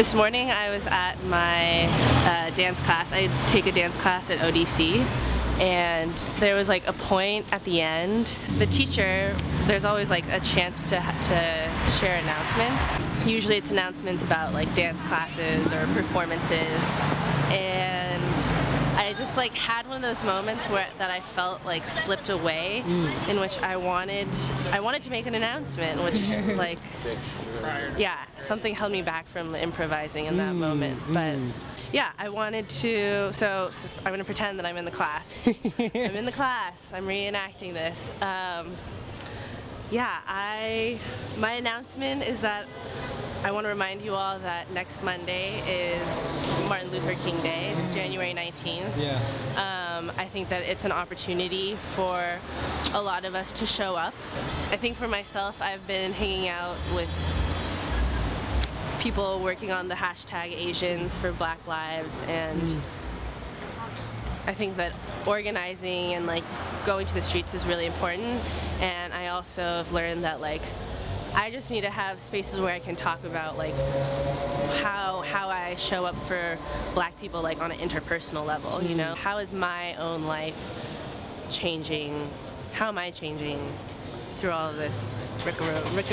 This morning I was at my uh, dance class. I take a dance class at ODC and there was like a point at the end. The teacher, there's always like a chance to, to share announcements. Usually it's announcements about like dance classes or performances and just like had one of those moments where that I felt like slipped away mm. in which I wanted I wanted to make an announcement which like yeah something held me back from improvising in that mm. moment but mm. yeah I wanted to so, so, I'm gonna pretend that I'm in the class I'm in the class I'm reenacting this um, yeah I my announcement is that I want to remind you all that next Monday is Martin Luther King Day. It's January 19th. Yeah. Um, I think that it's an opportunity for a lot of us to show up. I think for myself, I've been hanging out with people working on the hashtag Asians for Black Lives and mm. I think that organizing and like going to the streets is really important and I also have learned that like I just need to have spaces where I can talk about like how how I show up for black people like on an interpersonal level, you know? How is my own life changing? How am I changing through all of this rigmarole? Um, does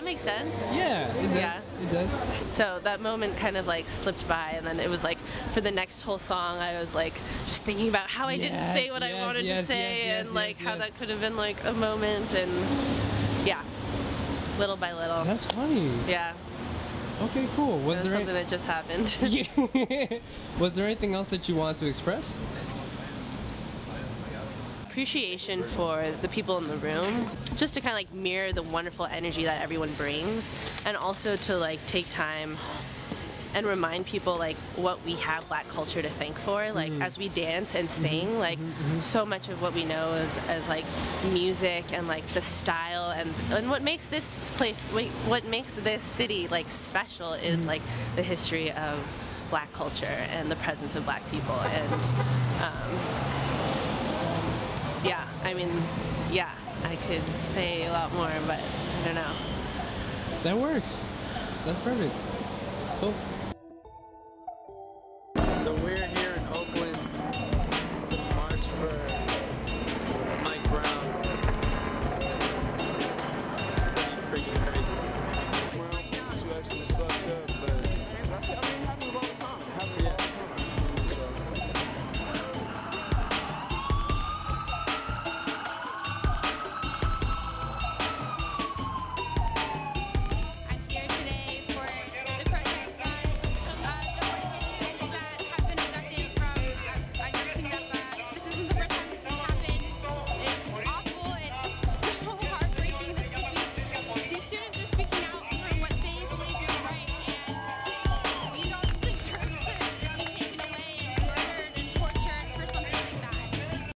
that make sense? Yeah, it does. Yeah. It does. So that moment kind of like slipped by, and then it was like for the next whole song, I was like just thinking about how I yes, didn't say what yes, I wanted yes, to say, and like how that could have been like a moment, and yeah, little by little. That's funny. Yeah. Okay, cool. Was, was there something that just happened? was there anything else that you wanted to express? Appreciation for the people in the room, just to kind of like mirror the wonderful energy that everyone brings, and also to like take time and remind people like what we have black culture to thank for like mm-hmm. as we dance and mm-hmm. sing like mm-hmm. so much of what we know is as like music and like the style and and what makes this place what makes this city like special is like the history of black culture and the presence of black people and um, yeah, I mean, yeah, I could say a lot more, but I don't know. That works. That's perfect. Cool. So we're